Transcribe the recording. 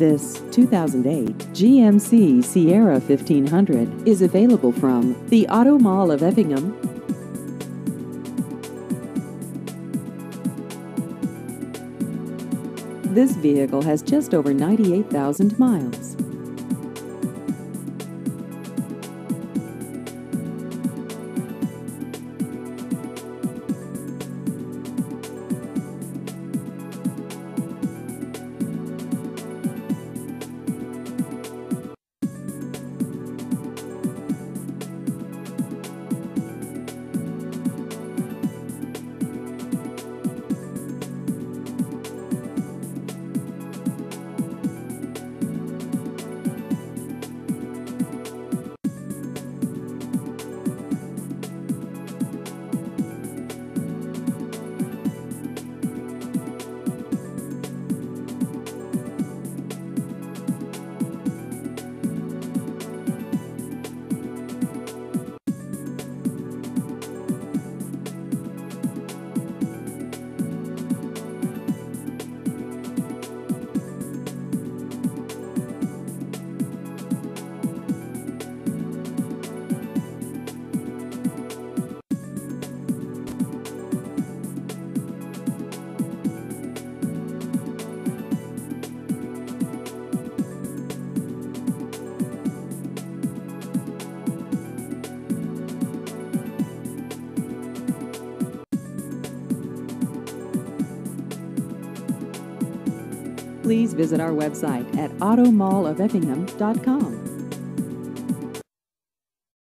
This 2008 GMC Sierra 1500 is available from the Auto Mall of Effingham. This vehicle has just over 98,000 miles. Please visit our website at automallofeffingham.com.